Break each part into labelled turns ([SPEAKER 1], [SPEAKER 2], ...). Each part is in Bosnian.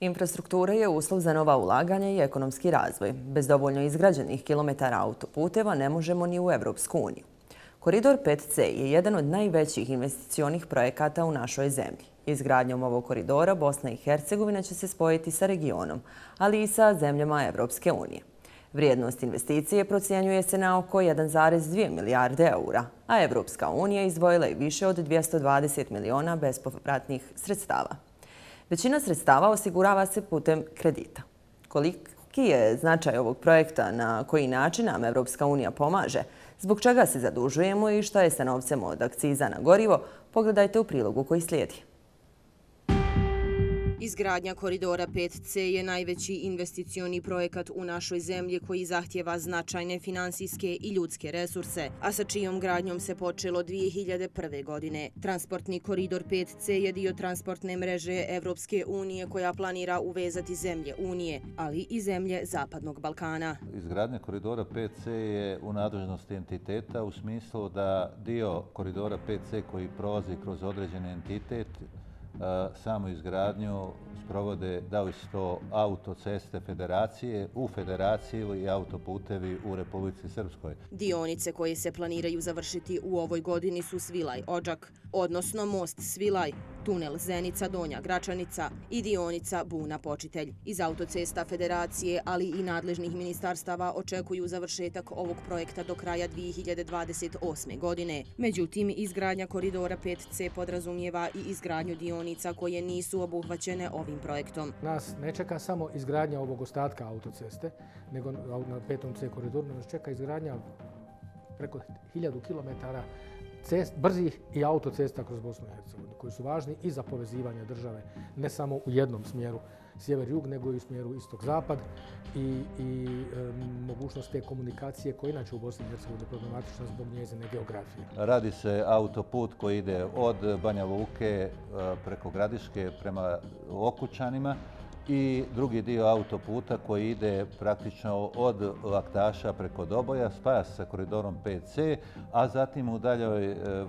[SPEAKER 1] Infrastruktura je uslov za nova ulaganja i ekonomski razvoj. Bez dovoljno izgrađenih kilometara autoputeva ne možemo ni u Evropsku uniju. Koridor 5C je jedan od najvećih investicionih projekata u našoj zemlji. Izgradnjom ovog koridora Bosna i Hercegovina će se spojiti sa regionom, ali i sa zemljama Evropske unije. Vrijednost investicije procijenjuje se na oko 1,2 milijarde eura, a Evropska unija izdvojila je više od 220 miliona bespovratnih sredstava. Većina sredstava osigurava se putem kredita. Koliki je značaj ovog projekta, na koji način nam Evropska unija pomaže, zbog čega se zadužujemo i šta je sa novcem od akciza na gorivo, pogledajte u prilogu koji slijedi.
[SPEAKER 2] Izgradnja koridora 5C je najveći investicioni projekat u našoj zemlji koji zahtjeva značajne finansijske i ljudske resurse, a sa čijom gradnjom se počelo 2001. godine. Transportni koridor 5C je dio transportne mreže Evropske unije koja planira uvezati zemlje Unije, ali i zemlje Zapadnog Balkana.
[SPEAKER 3] Izgradnja koridora 5C je u nadležnosti entiteta u smislu da dio koridora 5C koji prolazi kroz određeni entitet E, samo izgradnju sprovode da li su to autoceste federacije u federaciji i autoputevi u Republici Srpskoj.
[SPEAKER 2] Dionice koje se planiraju završiti u ovoj godini su Svilaj Ođak, odnosno most Svilaj, tunel Zenica Donja Gračanica i dionica Buna Počitelj. Iz autocesta federacije, ali i nadležnih ministarstava očekuju završetak ovog projekta do kraja 2028. godine. Međutim, izgradnja koridora 5C podrazumijeva i izgradnju dionica koje nisu obuhvaćene ovim projektom.
[SPEAKER 4] Nas ne čeka samo izgradnja ovog ostatka autoceste, nego na 5C koridoru nas čeka izgradnja preko 1000 km cest, brzih i autocesta kroz Bosnu i Hercegovinu, koji su važni i za povezivanje države, ne samo u jednom smjeru sjever-jug, nego i u smjeru istok-zapad i, i e, mogućnost te komunikacije koja inače u Bosni i Hercegovini je problematična zbog njezine geografije.
[SPEAKER 3] Radi se autoput koji ide od Banja Luke e, preko Gradiške prema Okućanima, i drugi dio autoputa koji ide praktično od Laktaša preko Doboja, spaja se sa koridorom 5C, a zatim u daljoj, e, e,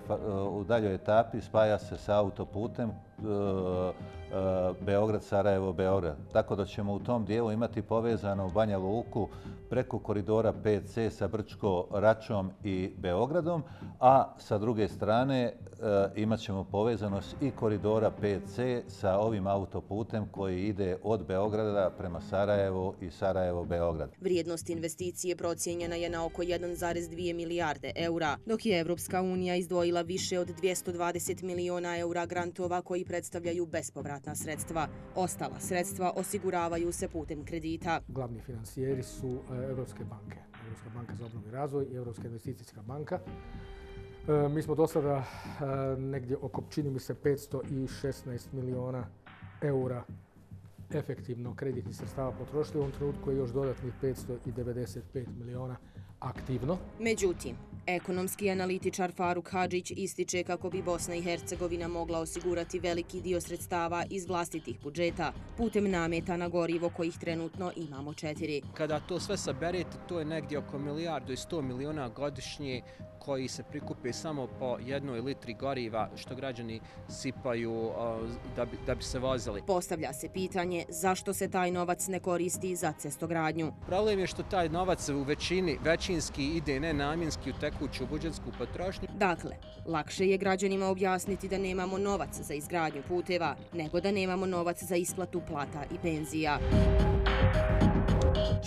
[SPEAKER 3] u daljoj etapi spaja se sa autoputem E, e, Beograd, Sarajevo, Beograd. Tako da ćemo u tom dijelu imati povezano Banja Luku preko koridora 5C sa Brčko, Račom i Beogradom, a sa druge strane e, imat ćemo povezanost i koridora 5C sa ovim autoputem koji ide od Beograda prema Sarajevo i Sarajevo-Beograd.
[SPEAKER 2] Vrijednost investicije procijenjena je na oko 1,2 milijarde eura, dok je Evropska unija izdvojila više od 220 miliona eura grantova koji predstavljaju bespovratna sredstva. Ostala sredstva osiguravaju se putem kredita.
[SPEAKER 4] Glavni financijeri su e, Evropske banke. Evropska banka za obnovu i razvoj i Evropska investicijska banka. E, mi smo do sada e, negdje oko, čini mi se, 516 miliona eura efektivno kreditnih sredstava potrošili. U ovom trenutku je još dodatnih 595 miliona aktivno.
[SPEAKER 2] Međutim, ekonomski analitičar Faruk Hadžić ističe kako bi Bosna i Hercegovina mogla osigurati veliki dio sredstava iz vlastitih budžeta putem nameta na gorivo kojih trenutno imamo četiri.
[SPEAKER 5] Kada to sve saberete, to je negdje oko milijardu i sto miliona godišnje koji se prikupe samo po jednoj litri goriva što građani sipaju da bi, da bi se vozili.
[SPEAKER 2] Postavlja se pitanje zašto se taj novac ne koristi za cestogradnju.
[SPEAKER 5] Problem je što taj novac u većini većinski ide nenamjenski u tekuću budžetsku potrošnju.
[SPEAKER 2] Dakle, lakše je građanima objasniti da nemamo novac za izgradnju puteva nego da nemamo novac za isplatu plata i penzija.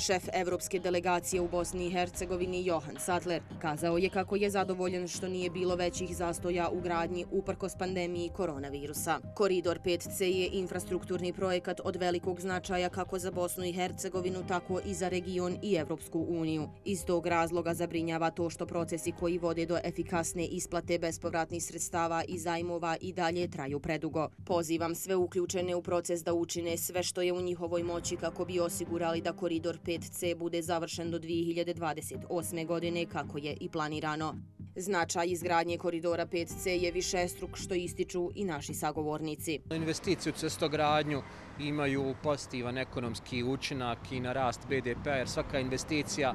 [SPEAKER 2] Šef evropske delegacije u Bosni i Hercegovini Johan Sattler kazao je kako je zadovoljen što nije bilo većih zastoja u gradnji uprkos pandemiji koronavirusa. Koridor 5C je infrastrukturni projekat od velikog značaja kako za Bosnu i Hercegovinu, tako i za region i Evropsku uniju. Iz tog razloga zabrinjava to što procesi koji vode do efikasne isplate bespovratnih sredstava i zajmova i dalje traju predugo. Pozivam sve uključene u proces da učine sve što je u njihovoj moći kako bi osigurali da koridor 5C bude završen do 2028. godine kako je i planirano. Značaj izgradnje koridora 5C je više struk što ističu i naši sagovornici.
[SPEAKER 5] Investicije u cestogradnju imaju pozitivan ekonomski učinak i na rast BDP, jer svaka investicija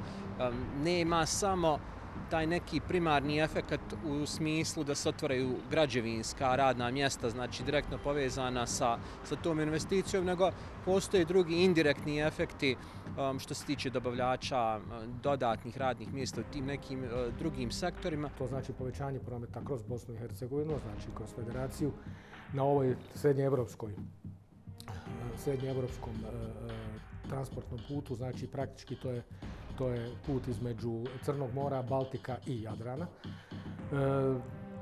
[SPEAKER 5] nema samo taj neki primarni efekt u smislu da se otvaraju građevinska radna mjesta, znači direktno povezana sa, sa tom investicijom, nego postoje drugi indirektni efekti um, što se tiče dobavljača um, dodatnih radnih mjesta u tim nekim uh, drugim sektorima.
[SPEAKER 4] To znači povećanje prometa kroz Bosnu i Hercegovinu, znači kroz federaciju na ovoj srednjeevropskoj uh, srednjeevropskom uh, uh, transportnom putu, znači praktički to je to je put između Crnog mora, Baltika i Jadrana. E,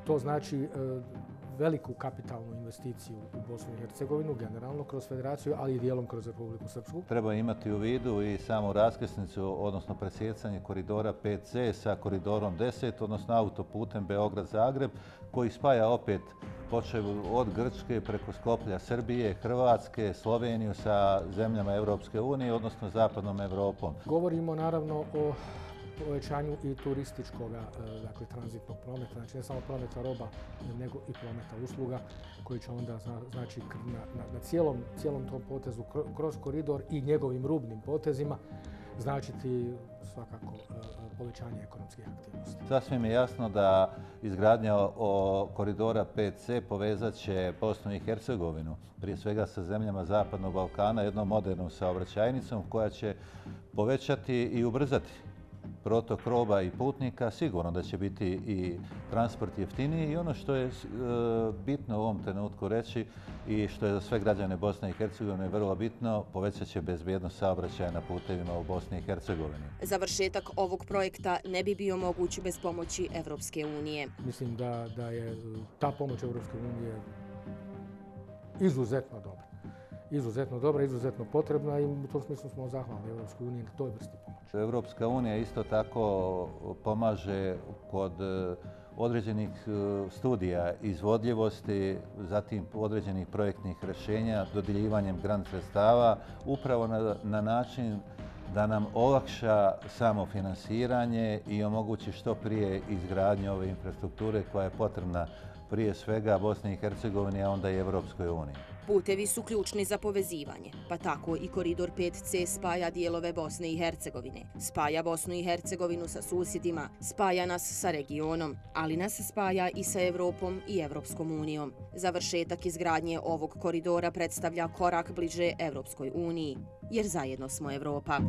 [SPEAKER 4] to znači e, veliku kapitalnu investiciju u Bosnu i Hercegovinu, generalno kroz federaciju, ali i dijelom kroz Republiku Srpsku.
[SPEAKER 3] Treba imati u vidu i samu raskrsnicu, odnosno presjecanje koridora 5C sa koridorom 10, odnosno autoputem Beograd-Zagreb, koji spaja opet počev od Grčke preko Skoplja Srbije, Hrvatske, Sloveniju sa zemljama Evropske unije, odnosno zapadnom Evropom.
[SPEAKER 4] Govorimo naravno o povećanju i turističkog e, dakle, tranzitnog prometa, znači ne samo prometa roba, nego i prometa usluga, koji će onda znači, na, na, na cijelom, cijelom tom potezu kroz koridor i njegovim rubnim potezima značiti svakako e, povećanje ekonomskih aktivnosti.
[SPEAKER 3] Sasvim je jasno da izgradnja o koridora 5C povezat će Bosnu i Hercegovinu, prije svega sa zemljama Zapadnog Balkana, jednom modernom saobraćajnicom koja će povećati i ubrzati protok roba i putnika, sigurno da će biti i transport jeftiniji i ono što je e, bitno u ovom trenutku reći i što je za sve građane Bosne i Hercegovine vrlo bitno, povećat će bezbjednost saobraćaja na putevima u Bosni i Hercegovini.
[SPEAKER 2] Završetak ovog projekta ne bi bio moguć bez pomoći Evropske unije.
[SPEAKER 4] Mislim da, da je ta pomoć Evropske unije izuzetno dobra izuzetno dobra, izuzetno potrebna i u tom smislu smo zahvalni Evropskoj uniji na toj vrsti pomoći.
[SPEAKER 3] Evropska unija isto tako pomaže kod e, određenih e, studija izvodljivosti, zatim određenih projektnih rešenja, dodjeljivanjem grant sredstava, upravo na, na način da nam olakša samo finansiranje i omogući što prije izgradnje ove infrastrukture koja je potrebna prije svega Bosni i Hercegovini, a onda i Evropskoj uniji.
[SPEAKER 2] Putevi su ključni za povezivanje, pa tako i koridor 5C spaja dijelove Bosne i Hercegovine. Spaja Bosnu i Hercegovinu sa susjedima, spaja nas sa regionom, ali nas spaja i sa Evropom i Evropskom unijom. Završetak izgradnje ovog koridora predstavlja korak bliže Evropskoj uniji, jer zajedno smo Evropa.